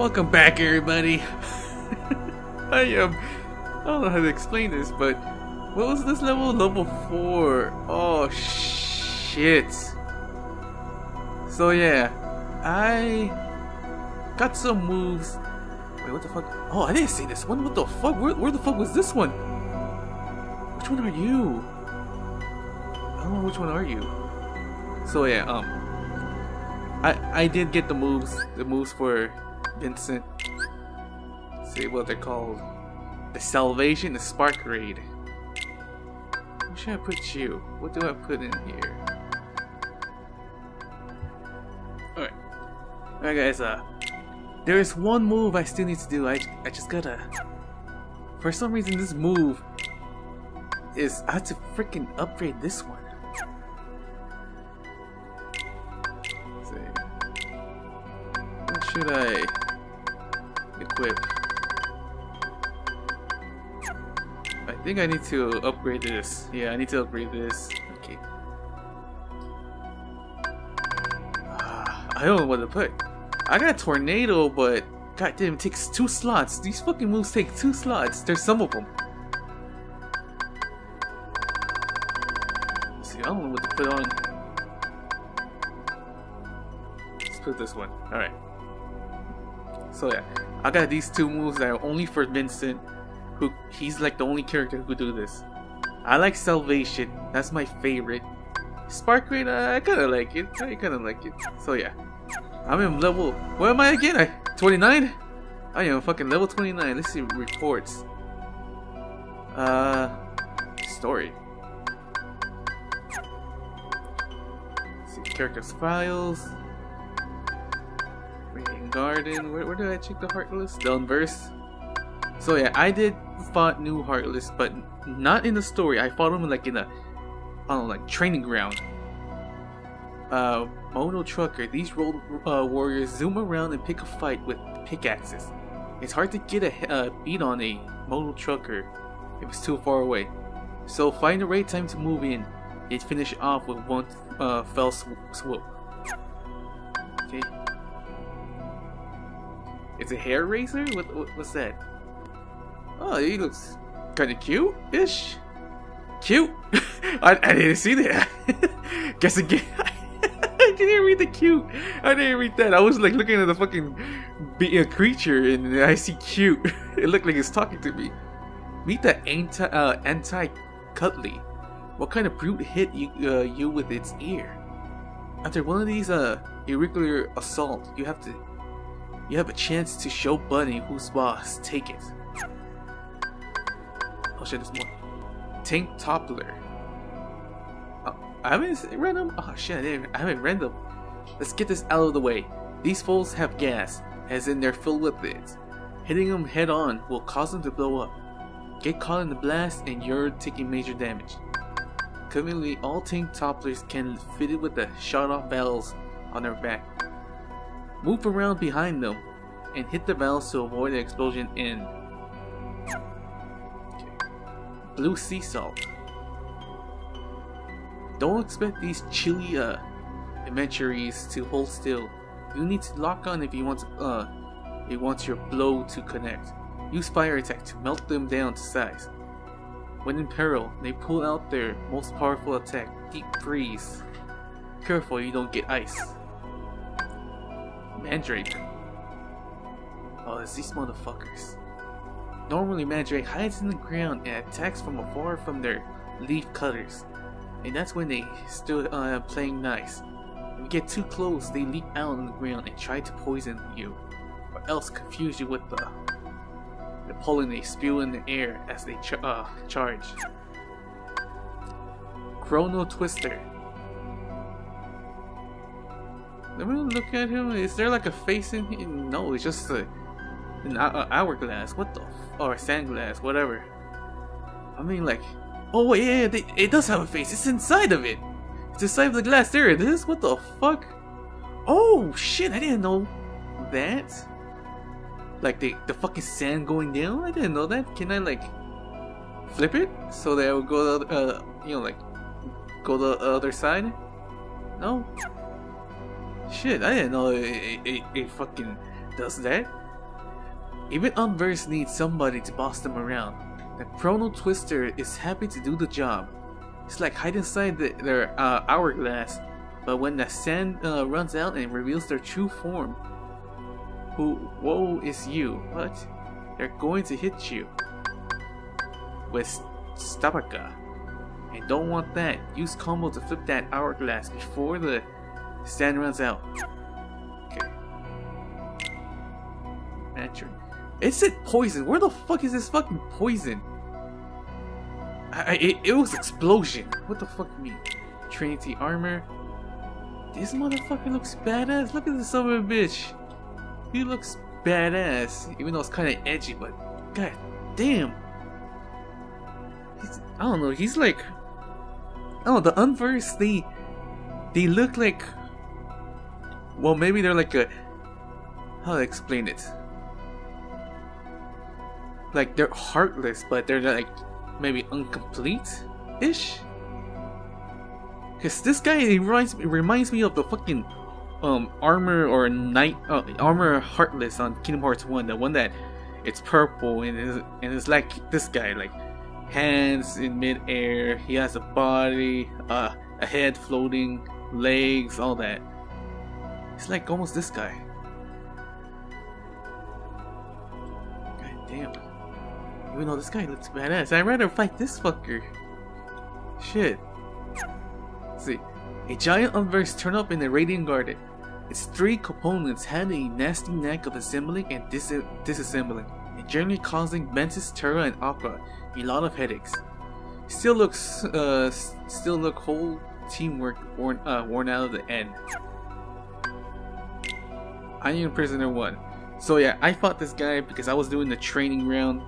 Welcome back, everybody. I am. I don't know how to explain this, but what was this level? Level four. Oh shit. So yeah, I got some moves. Wait, what the fuck? Oh, I didn't see this one. What the fuck? Where, where the fuck was this one? Which one are you? I don't know which one are you. So yeah, um, I I did get the moves, the moves for Vincent. See what they're called. The Salvation, the Spark Raid. Where should I put you? What do I put in here? Alright. Alright guys, uh there is one move I still need to do. I I just gotta for some reason this move is I have to freaking upgrade this one. Let's see. What should I equip? I think I need to upgrade this. Yeah, I need to upgrade this. Okay. Ah, I don't know what to put. I got Tornado, but goddamn, it takes two slots. These fucking moves take two slots. There's some of them. Let's see, I don't know what to put on. Let's put this one. Alright. So yeah, I got these two moves that are only for Vincent who he's like the only character who do this. I like Salvation, that's my favorite. Spark Raid, uh, I kinda like it. I kinda like it. So yeah. I'm in level where am I again? I 29? I am fucking level 29. Let's see reports. Uh story. Let's see characters files. Garden. Where, where did I check the Heartless? The Unversed. So yeah, I did fought new Heartless, but not in the story. I fought him like in a, I don't know, like training ground. Uh, Monotrucker. These road uh, warriors zoom around and pick a fight with pickaxes. It's hard to get a uh, beat on a Monotrucker if it's too far away. So find the right time to move in. It finish off with one uh, fell swoop. It's a Hareraiser? What, what what's that? Oh, he looks kind of cute-ish. Cute? I, I didn't see that. Guess again. I didn't read the cute. I didn't read that. I was like looking at the fucking be a creature and I see cute. it looked like it's talking to me. Meet the anti uh, anti. What kind of brute hit you uh, you with its ear? After one of these uh irregular assault, you have to you have a chance to show Bunny who's boss. Take it. Oh shit, there's more. Tank Toppler. Oh, I haven't read them? Oh shit, I, I haven't read them. Let's get this out of the way. These fools have gas, as in they're filled with it. Hitting them head on will cause them to blow up. Get caught in the blast and you're taking major damage. Currently, all tank topplers can fit it with the shot-off valves on their back. Move around behind them and hit the valves to avoid the explosion in blue sea salt. Don't expect these chilly uh, adventuries to hold still. You need to lock on if you want uh, if you want your blow to connect. Use fire attack to melt them down to size. When in peril, they pull out their most powerful attack, Deep Freeze. Careful you don't get ice. Mandrake. Oh, it's these motherfuckers. Normally, Mandrake hides in the ground and attacks from afar from their leaf cutters. And that's when they still uh, playing nice. If you get too close, they leap out on the ground and try to poison you, or else confuse you with the, the pollen they spew in the air as they ch uh, charge. Chrono Twister. Let me look at him. Is there like a face in him? No, it's just a, an hourglass. What the? or a sandglass, whatever. I mean, like, oh wait, yeah, yeah they, it does have a face. It's inside of it. It's inside of the glass. There it is. What the fuck? Oh shit! I didn't know that. Like the the fucking sand going down. I didn't know that. Can I like flip it so that I would go the uh you know like go the other side? No. Shit! I didn't know it, it, it, fucking does that. Even Unversed needs somebody to boss them around. The Chrono Twister is happy to do the job. It's like hide inside the, their uh, hourglass, but when the sand uh, runs out and reveals their true form, who, woe is you, what? They're going to hit you with Stabaka. And don't want that. Use combo to flip that hourglass before the sand runs out. Oh, okay. Mandarin. It said poison. Where the fuck is this fucking poison? I, I, it, it was explosion. What the fuck mean? Trinity armor. This motherfucker looks badass. Look at this other bitch. He looks badass, even though it's kind of edgy. But god damn, he's, I don't know. He's like, oh, the unversed. They they look like. Well, maybe they're like a. How to explain it? Like they're heartless, but they're like maybe incomplete-ish. Cause this guy he reminds me reminds me of the fucking um armor or knight uh, armor heartless on Kingdom Hearts 1, the one that it's purple and it's, and it's like this guy, like hands in midair, he has a body, uh, a head floating, legs, all that. It's like almost this guy. God damn. Even though this guy looks badass, I'd rather fight this fucker. Shit. Let's see. A giant unversed turned up in the Radiant Garden. Its three components had a nasty knack of assembling and dis disassembling, and generally causing Ventus, Terra, and Aqua a lot of headaches. Still looks, uh, still look whole teamwork worn, uh, worn out of the end. Iron Imprisoner 1. So yeah, I fought this guy because I was doing the training round.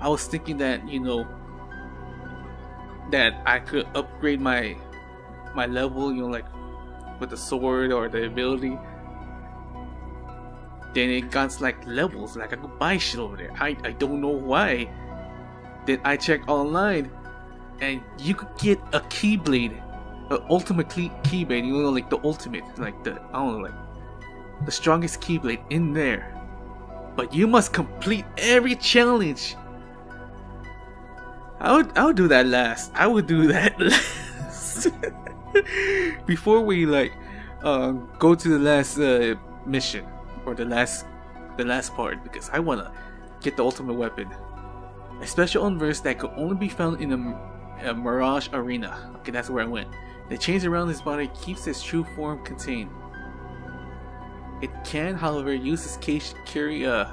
I was thinking that, you know, that I could upgrade my my level, you know, like with the sword or the ability. Then it got like levels, like I could buy shit over there. I, I don't know why. Then I checked online and you could get a keyblade, an ultimate key keyblade, you know, like the ultimate, like the, I don't know, like the strongest keyblade in there. But you must complete every challenge. I would, I would do that last. I would do that last. before we like uh, go to the last uh, mission or the last the last part because I wanna get the ultimate weapon. A special unversed that could only be found in a, a Mirage Arena. Okay, that's where I went. The chains around his body keeps his true form contained. It can, however, use its cage carry uh,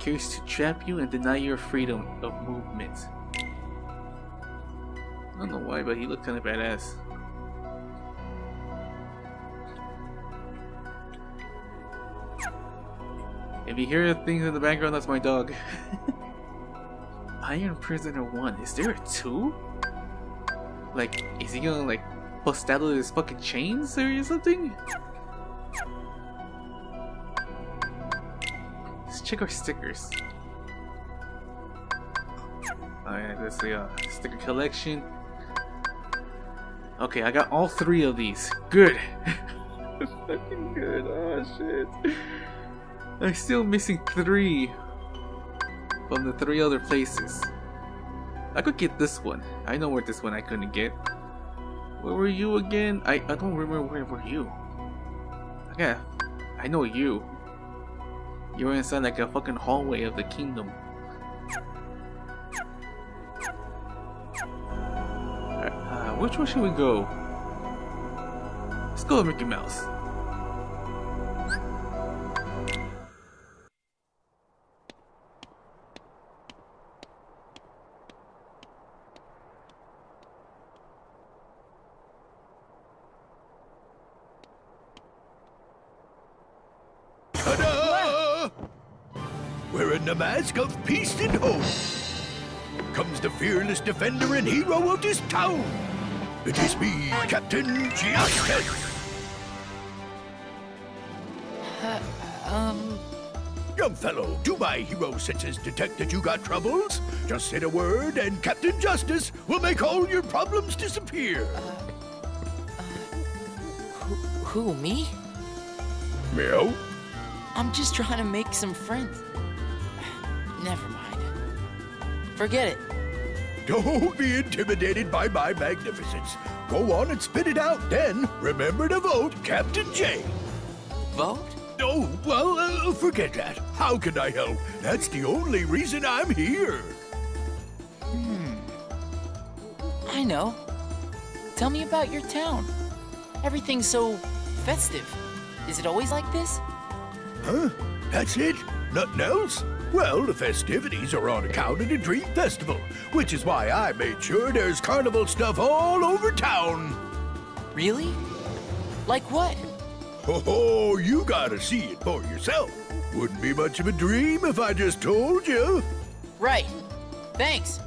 carries to trap you and deny your freedom of movement. I don't know why, but he looked kind of badass. If you hear things in the background, that's my dog. Iron Imprisoner 1. Is there a 2? Like, is he gonna, like, bust out of his fucking chains or something? Check our stickers. Yeah, that's the uh, sticker collection. Okay, I got all three of these. Good. Fucking good. Oh shit. I'm still missing three from the three other places. I could get this one. I know where this one I couldn't get. Where were you again? I, I don't remember where were you. Yeah, I know you. You were inside like a fucking hallway of the kingdom. Uh, which one should we go? Let's go with Mickey Mouse. Of peace and hope. Comes the fearless defender and hero of this town. It is me, Captain Justice. Uh, um... Young fellow, do my hero senses detect that you got troubles? Just say a word and Captain Justice will make all your problems disappear. Uh, uh, who, who, me? Meow? I'm just trying to make some friends. Never mind. Forget it. Don't be intimidated by my magnificence. Go on and spit it out, then remember to vote Captain J. Vote? Oh, well, uh, forget that. How can I help? That's the only reason I'm here. Hmm. I know. Tell me about your town. Everything's so festive. Is it always like this? Huh? That's it? Nothing else? Well, the festivities are on account of the Dream Festival, which is why I made sure there's carnival stuff all over town. Really? Like what? Oh, you gotta see it for yourself. Wouldn't be much of a dream if I just told you. Right. Thanks.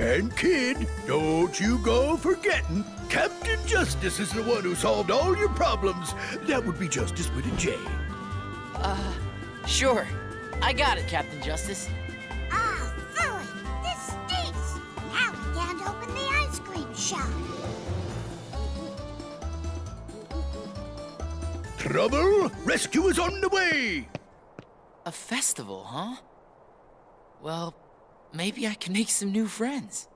And kid, don't you go forgetting, Captain Justice is the one who solved all your problems. That would be Justice with a J. Uh, sure. I got it, Captain Justice. Ah, fooey! This stinks! Now we can't open the ice cream shop. Trouble? Rescue is on the way! A festival, huh? Well, maybe I can make some new friends.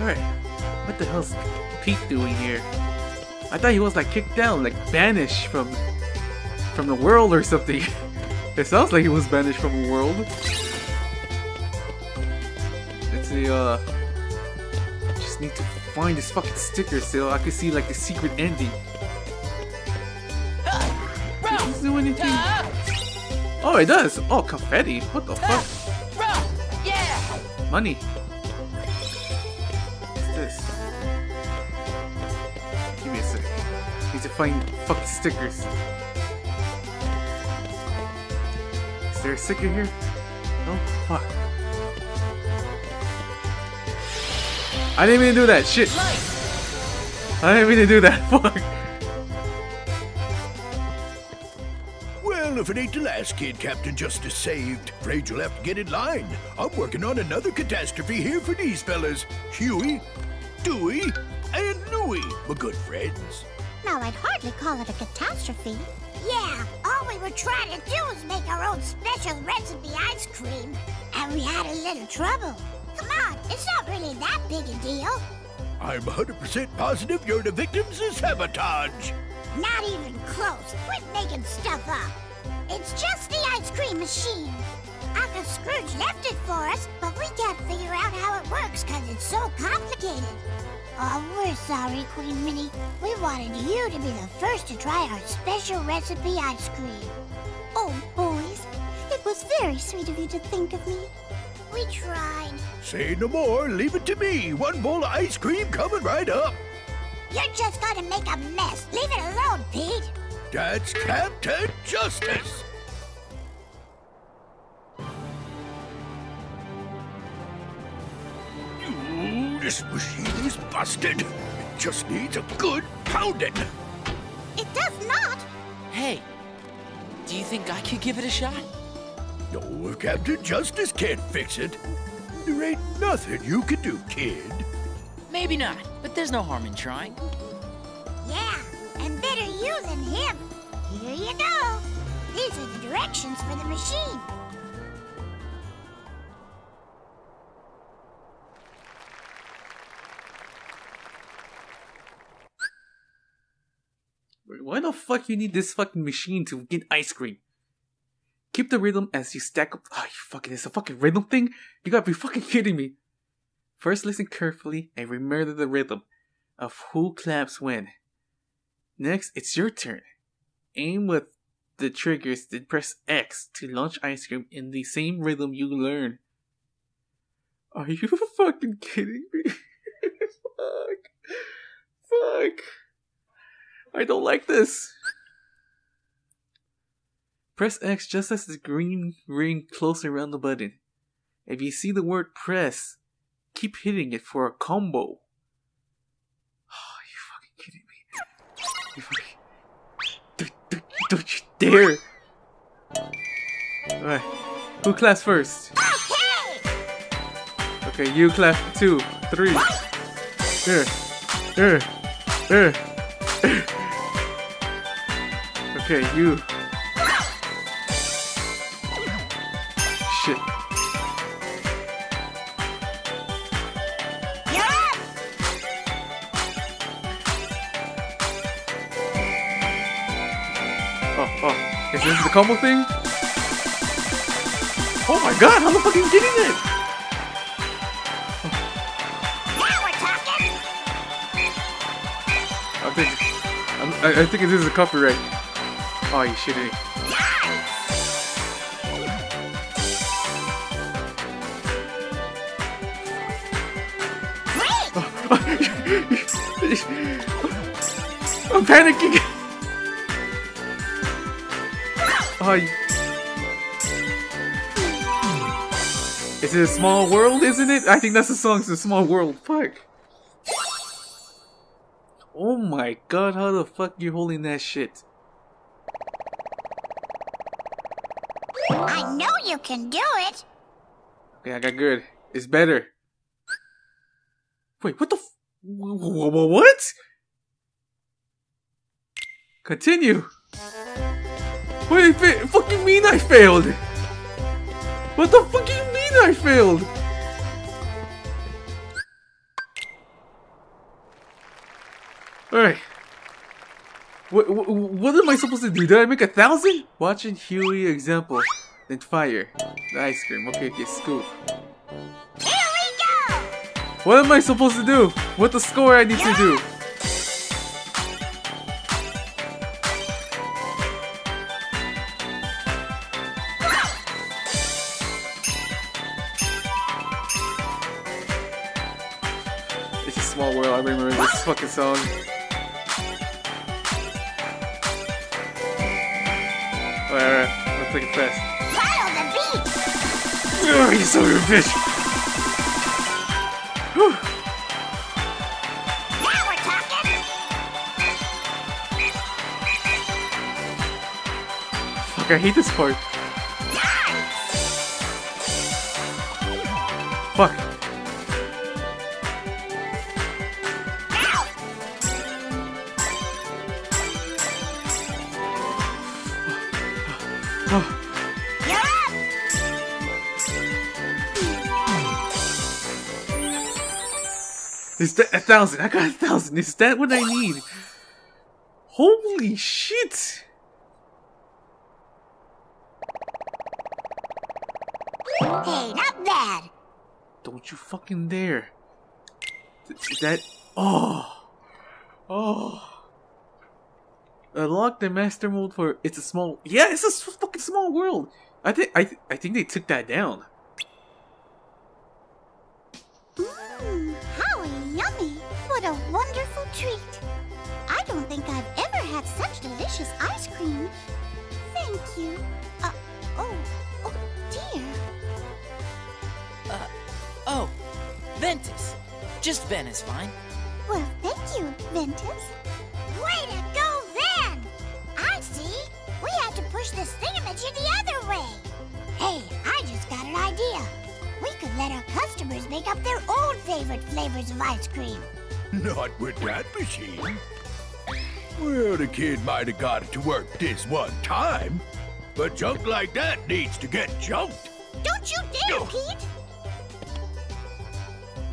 Alright. What the hell's Pete doing here? I thought he was like kicked down, like banished from from the world or something. it sounds like he was banished from the world. Let's see, uh just need to find this fucking sticker so I can see like the secret ending. Does this do anything? Oh it does! Oh confetti! What the fuck? Yeah! Money. Find fucking stickers. Is there a sticker here? No? Fuck. I didn't mean to do that. Shit. I didn't mean to do that. Fuck. Well, if it ain't the last kid Captain Justice saved, afraid you'll have to get in line. I'm working on another catastrophe here for these fellas. Huey, Dewey, and Louie, my good friends. Now, I'd hardly call it a catastrophe. Yeah, all we were trying to do was make our own special recipe ice cream. And we had a little trouble. Come on, it's not really that big a deal. I'm 100% positive you're the victims of sabotage. Not even close. Quit making stuff up. It's just the ice cream machine. Uncle Scrooge left it for us, but we can't figure out how it works because it's so complicated. Oh, we're sorry, Queen Minnie. We wanted you to be the first to try our special recipe ice cream. Oh, boys, it was very sweet of you to think of me. We tried. Say no more, leave it to me. One bowl of ice cream coming right up. You're just going to make a mess. Leave it alone, Pete. That's Captain Justice. This machine is busted. It just needs a good pounding. It does not. Hey, do you think I could give it a shot? No, if Captain Justice can't fix it, there ain't nothing you can do, kid. Maybe not, but there's no harm in trying. Yeah, and better you than him. Here you go. These are the directions for the machine. Why the fuck you need this fucking machine to get ice cream? Keep the rhythm as you stack up. Oh, you fucking, it's a fucking rhythm thing? You gotta be fucking kidding me. First, listen carefully and remember the rhythm of who claps when. Next, it's your turn. Aim with the triggers, then press X to launch ice cream in the same rhythm you learn. Are you fucking kidding me? Fuck. Fuck. I don't like this. Press X just as the green ring closes around the button. If you see the word press, keep hitting it for a combo. Oh, you fucking kidding me. You fucking... Don't, don't you dare! Alright, who class first? Okay, you class two, three. Err, err, err. Okay, you. Shit. Oh, oh. Is this the combo thing? Oh my god, how the fuck are you getting it? Now we're talking! I think I, I think this is a copyright. Oh, you me. Great! I'm panicking. Oh, you- Is it a small world, isn't it? I think that's the song, it's a small world. Fuck. Oh my god, how the fuck you holding that shit? I know you can do it! Okay, I got good. It's better. Wait, what the What? Continue. What do you fucking mean I failed? What the fuck do you mean I failed? Alright. What, what, what am I supposed to do? Did I make a thousand? Watching Huey example. Then fire. The ice cream. Okay, okay, scoop. Here we go! What am I supposed to do? What the score I need to do? It's a small world. I remember this fucking song. Alright, alright. Let's take it fast. Follow the beat! Oh, you son of a bitch! Whew. Now we're talking! Fuck, I hate this part. Fuck. Is that a thousand? I got a thousand. Is that what I need? Holy shit! Hey, not bad! Don't you fucking dare. Th- That. Oh. Oh. Unlock the master mode for it's a small. Yeah, it's a fucking small world. I think I th- I think they took that down. What a wonderful treat! I don't think I've ever had such delicious ice cream. Thank you. Uh, oh, oh dear. Oh, Ventus. Just Ven is fine. Well, thank you, Ventus. Way to go, Ven! I see. We had to push this thingamajig the other way. Hey, I just got an idea. We could let our customers make up their own favorite flavors of ice cream. Not with that machine. Well, the kid might have got it to work this one time, but junk like that needs to get junked. Don't you dare, No. Pete!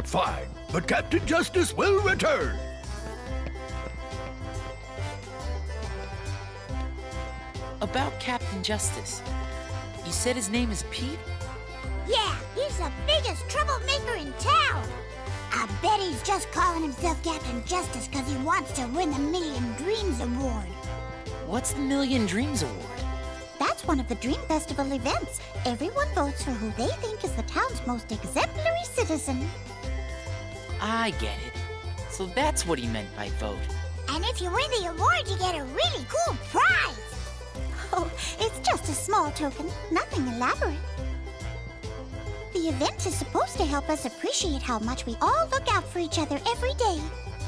Fine, but Captain Justice will return. About Captain Justice. You said his name is Pete? Yeah, he's the biggest troublemaker in town. I bet he's just calling himself Captain Justice because he wants to win the Million Dreams Award. What's the Million Dreams Award? That's one of the Dream Festival events. Everyone votes for who they think is the town's most exemplary citizen. I get it. So that's what he meant by vote. And if you win the award, you get a really cool prize. Oh, it's just a small token, nothing elaborate. The event is supposed to help us appreciate how much we all look out for each other every day.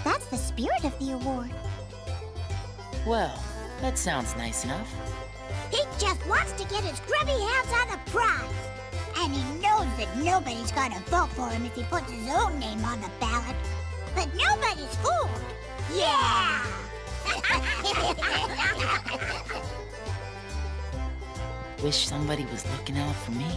That's the spirit of the award. Well, that sounds nice enough. He just wants to get his grubby hands on the prize. And he knows that nobody's gonna vote for him if he puts his own name on the ballot. But nobody's fooled. Yeah! Wish somebody was looking out for me.